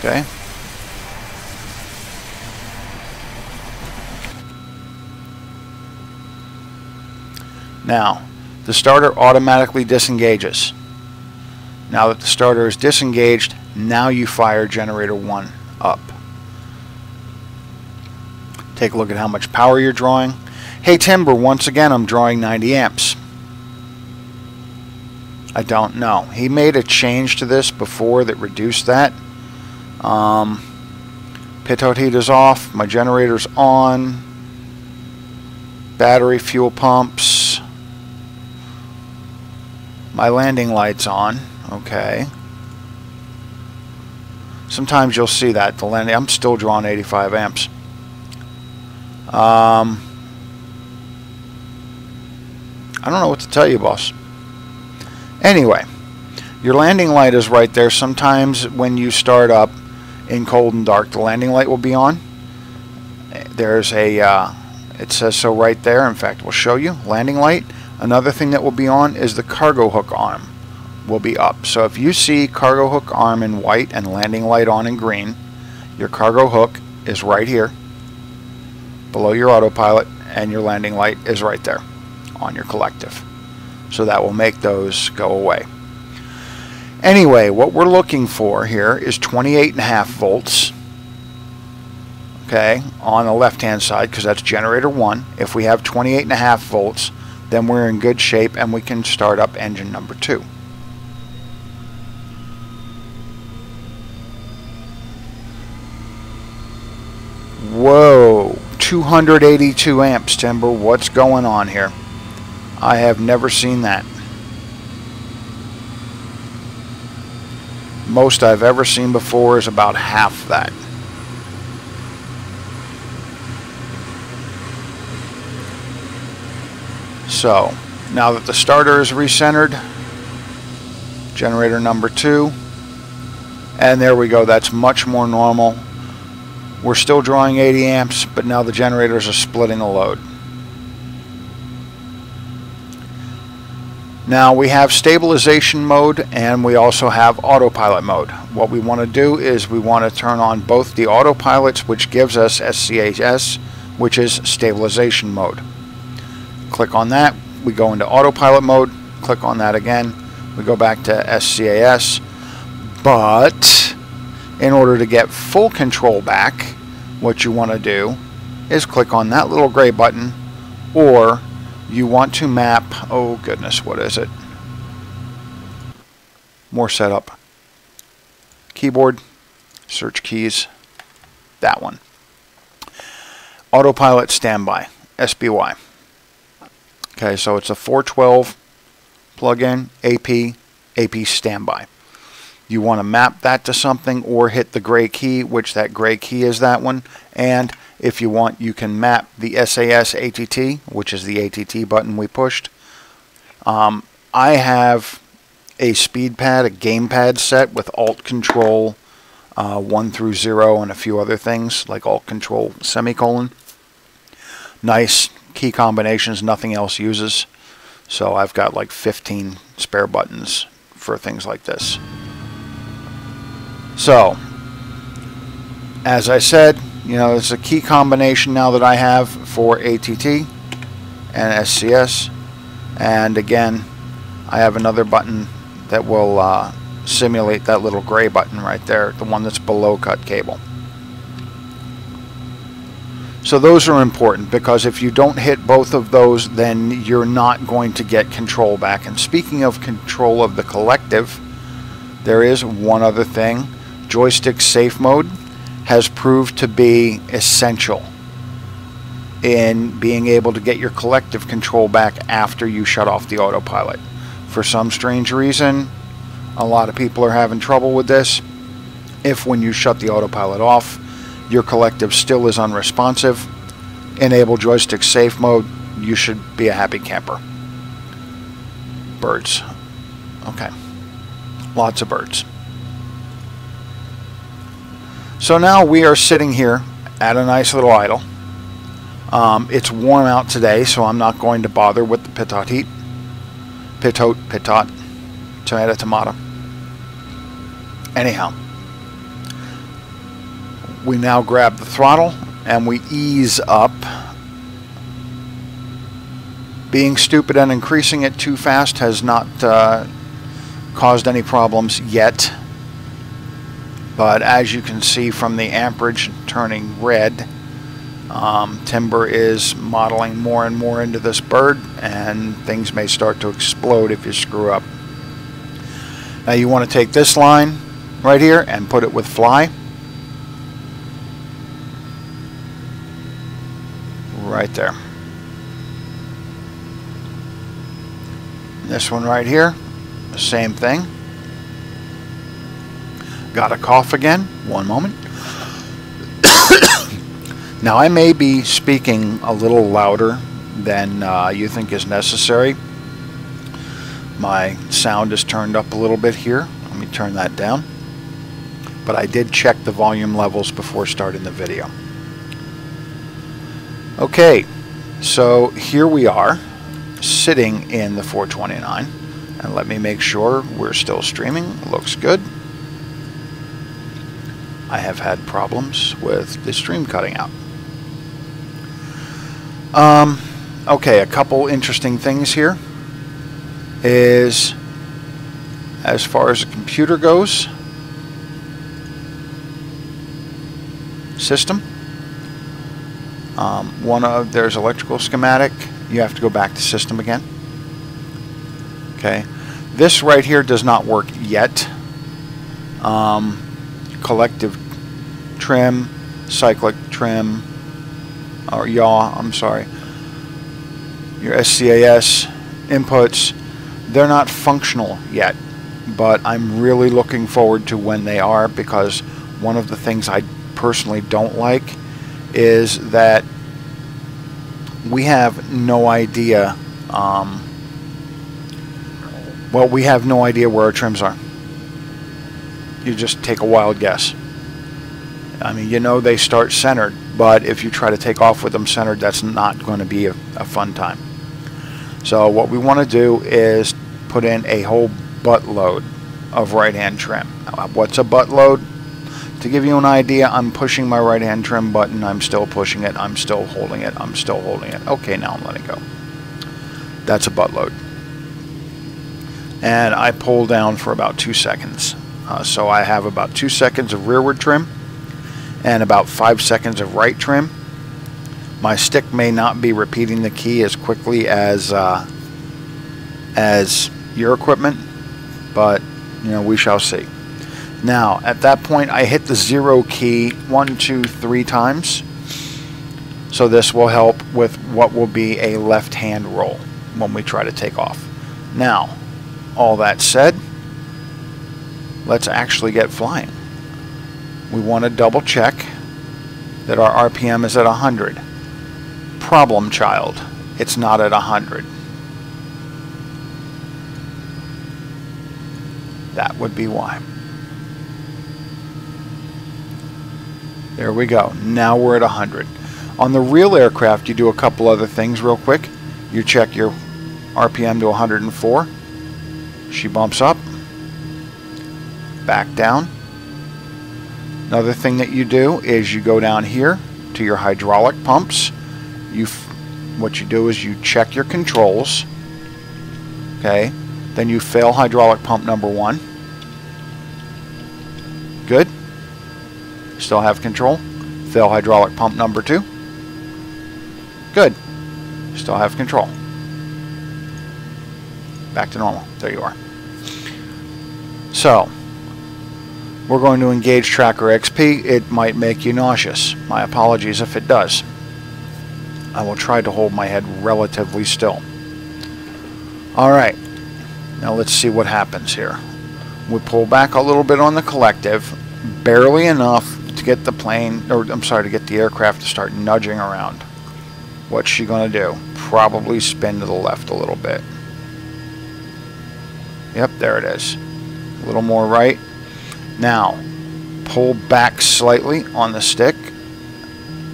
Okay. Now, the starter automatically disengages. Now that the starter is disengaged, now you fire generator 1 up. Take a look at how much power you're drawing. Hey Timber, once again I'm drawing 90 amps. I don't know. He made a change to this before that reduced that. Um, pitot heat is off. My generator's on. Battery fuel pumps. My landing light's on. Okay. Sometimes you'll see that. The landing, I'm still drawing 85 amps. Um, I don't know what to tell you, boss. Anyway, your landing light is right there. Sometimes when you start up in cold and dark, the landing light will be on. There's a, uh, it says so right there. In fact, we'll show you. Landing light. Another thing that will be on is the cargo hook arm will be up. So if you see cargo hook arm in white and landing light on in green, your cargo hook is right here below your autopilot and your landing light is right there on your collective. So that will make those go away. Anyway, what we're looking for here is 28 and a half volts. Okay, on the left hand side because that's generator 1. If we have 28 and a half volts, then we're in good shape and we can start up engine number 2. Whoa, 282 amps, Timber. What's going on here? I have never seen that. Most I've ever seen before is about half that. So, now that the starter is recentered, generator number two, and there we go, that's much more normal. We're still drawing 80 amps, but now the generators are splitting the load. Now we have stabilization mode and we also have autopilot mode. What we want to do is we want to turn on both the autopilots which gives us SCAS which is stabilization mode. Click on that, we go into autopilot mode, click on that again, we go back to SCAS, but in order to get full control back, what you want to do is click on that little gray button or you want to map, oh goodness, what is it? More setup. Keyboard, search keys, that one. Autopilot standby, SBY. Okay, so it's a 412 plug-in, AP, AP standby. You want to map that to something or hit the gray key, which that gray key is that one, and if you want, you can map the SAS ATT, which is the ATT button we pushed. Um, I have a speed pad, a gamepad set with Alt Control uh, 1 through 0 and a few other things like Alt Control semicolon. Nice key combinations, nothing else uses. So I've got like 15 spare buttons for things like this. So, as I said, you know, it's a key combination now that I have for ATT and SCS. And again, I have another button that will uh, simulate that little gray button right there, the one that's below cut cable. So those are important because if you don't hit both of those, then you're not going to get control back. And speaking of control of the collective, there is one other thing. Joystick safe mode has proved to be essential in being able to get your collective control back after you shut off the autopilot. For some strange reason, a lot of people are having trouble with this. If when you shut the autopilot off, your collective still is unresponsive, enable joystick safe mode, you should be a happy camper. Birds. Okay. Lots of birds. So now we are sitting here at a nice little idle. Um, it's warm out today, so I'm not going to bother with the pitot heat. Pitot, pitot, tomato, tomato. Anyhow, We now grab the throttle and we ease up. Being stupid and increasing it too fast has not uh, caused any problems yet. But as you can see from the amperage turning red, um, timber is modeling more and more into this bird and things may start to explode if you screw up. Now you want to take this line right here and put it with fly. Right there. This one right here, same thing. Got a cough again. One moment. now I may be speaking a little louder than uh, you think is necessary. My sound is turned up a little bit here. Let me turn that down. But I did check the volume levels before starting the video. Okay, so here we are sitting in the 429 and let me make sure we're still streaming. Looks good. I have had problems with the stream cutting out. Um, okay, a couple interesting things here is as far as the computer goes, system. Um, one of there's electrical schematic. You have to go back to system again. Okay, this right here does not work yet. Um, collective trim, cyclic trim, or yaw. I'm sorry. Your SCAS inputs they're not functional yet, but I'm really looking forward to when they are because one of the things I personally don't like is that we have no idea. Um, well, we have no idea where our trims are. You just take a wild guess. I mean, you know they start centered, but if you try to take off with them centered, that's not going to be a, a fun time. So what we want to do is put in a whole butt load of right hand trim. What's a butt load? To give you an idea, I'm pushing my right hand trim button, I'm still pushing it, I'm still holding it, I'm still holding it. Okay, now I'm letting go. That's a butt load. And I pull down for about two seconds. Uh, so I have about two seconds of rearward trim and about five seconds of right trim. My stick may not be repeating the key as quickly as uh, as your equipment, but you know we shall see. Now at that point, I hit the zero key one, two, three times. So this will help with what will be a left-hand roll when we try to take off. Now, all that said, let's actually get flying. We want to double check that our RPM is at 100. Problem child, it's not at 100. That would be why. There we go. Now we're at 100. On the real aircraft, you do a couple other things real quick. You check your RPM to 104. She bumps up. Back down. Another thing that you do is you go down here to your hydraulic pumps. You, what you do is you check your controls. Okay. Then you fail hydraulic pump number one. Good. Still have control. Fail hydraulic pump number two. Good. Still have control. Back to normal. There you are. So, we're going to engage Tracker XP. It might make you nauseous. My apologies if it does. I will try to hold my head relatively still. Alright, now let's see what happens here. We pull back a little bit on the collective, barely enough to get the plane, or I'm sorry, to get the aircraft to start nudging around. What's she going to do? Probably spin to the left a little bit. Yep, there it is. A little more right. Now, pull back slightly on the stick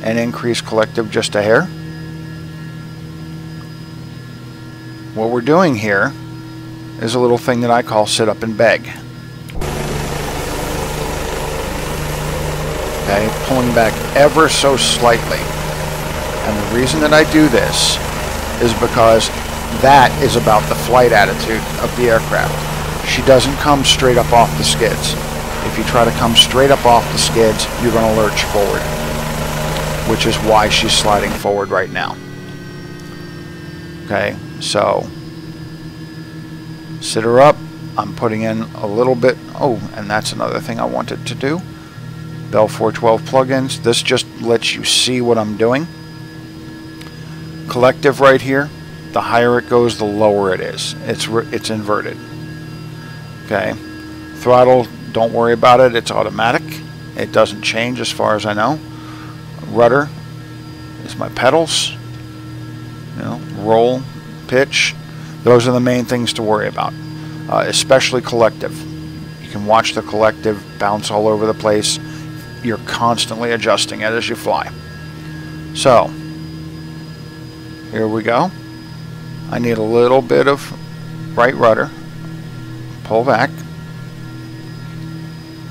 and increase collective just a hair. What we're doing here is a little thing that I call sit up and beg. Okay, pulling back ever so slightly. And the reason that I do this is because that is about the flight attitude of the aircraft. She doesn't come straight up off the skids. If you try to come straight up off the skids, you're going to lurch forward, which is why she's sliding forward right now. Okay, so sit her up. I'm putting in a little bit. Oh, and that's another thing I wanted to do. Bell 412 plugins. This just lets you see what I'm doing. Collective right here. The higher it goes, the lower it is. It's it's inverted. Okay. Throttle, don't worry about it. It's automatic. It doesn't change as far as I know. Rudder is my pedals. You know, roll, pitch. Those are the main things to worry about, uh, especially collective. You can watch the collective bounce all over the place. You're constantly adjusting it as you fly. So, here we go. I need a little bit of right rudder. Pull back.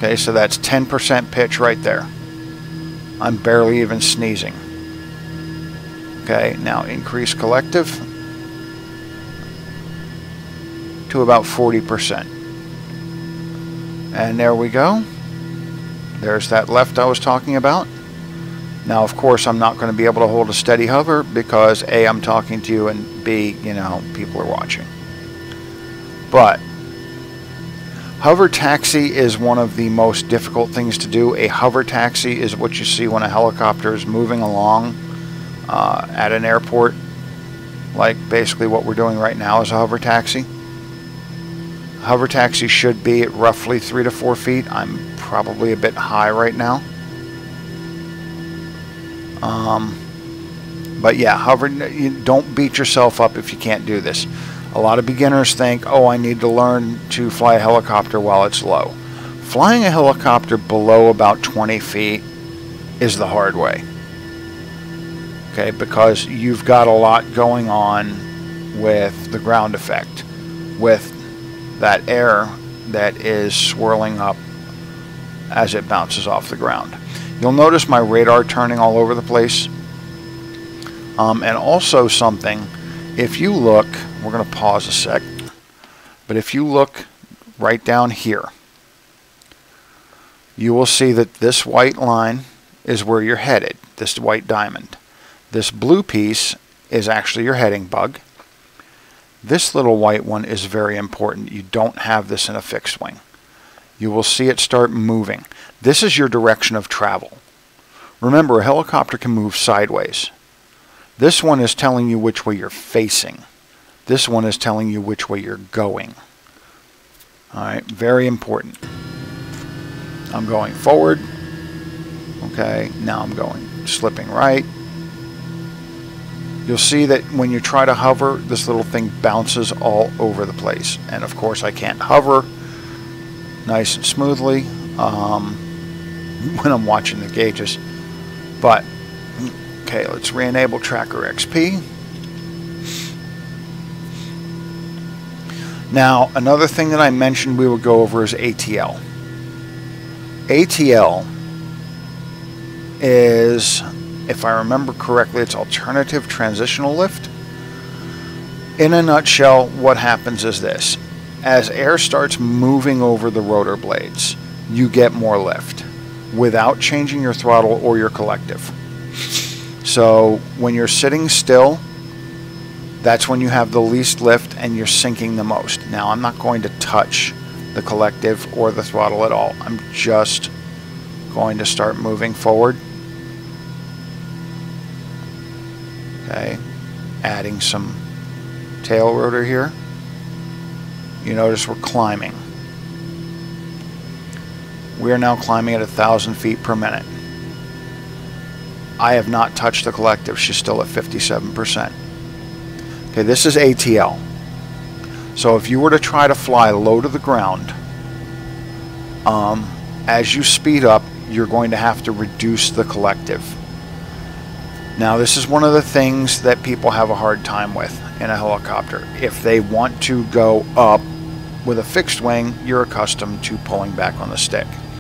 Okay, so that's 10% pitch right there. I'm barely even sneezing. Okay, now increase collective to about 40%. And there we go. There's that left I was talking about. Now, of course, I'm not going to be able to hold a steady hover because A, I'm talking to you, and B, you know, people are watching. But hover taxi is one of the most difficult things to do. A hover taxi is what you see when a helicopter is moving along uh, at an airport. Like basically what we're doing right now is a hover taxi. Hover taxi should be at roughly three to four feet. I'm probably a bit high right now. Um, but yeah, hover, don't beat yourself up if you can't do this. A lot of beginners think, oh, I need to learn to fly a helicopter while it's low. Flying a helicopter below about 20 feet is the hard way. Okay, because you've got a lot going on with the ground effect, with that air that is swirling up as it bounces off the ground. You'll notice my radar turning all over the place. Um, and also something, if you look, we're going to pause a sec, but if you look right down here, you will see that this white line is where you're headed, this white diamond. This blue piece is actually your heading bug. This little white one is very important. You don't have this in a fixed wing. You will see it start moving. This is your direction of travel. Remember, a helicopter can move sideways. This one is telling you which way you're facing. This one is telling you which way you're going. Alright, very important. I'm going forward. Okay, now I'm going slipping right. You'll see that when you try to hover, this little thing bounces all over the place. And of course, I can't hover nice and smoothly um, when I'm watching the gauges. But, okay, let's re-enable Tracker XP. Now, another thing that I mentioned we would go over is ATL. ATL is, if I remember correctly, it's Alternative Transitional Lift. In a nutshell, what happens is this. As air starts moving over the rotor blades, you get more lift without changing your throttle or your collective. So when you're sitting still, that's when you have the least lift and you're sinking the most. Now I'm not going to touch the collective or the throttle at all. I'm just going to start moving forward. Okay, adding some tail rotor here. You notice we're climbing. We are now climbing at a thousand feet per minute. I have not touched the collective. She's still at 57%. Okay, this is ATL. So if you were to try to fly low to the ground, um, as you speed up, you're going to have to reduce the collective. Now, this is one of the things that people have a hard time with in a helicopter. If they want to go up with a fixed wing, you're accustomed to pulling back on the stick.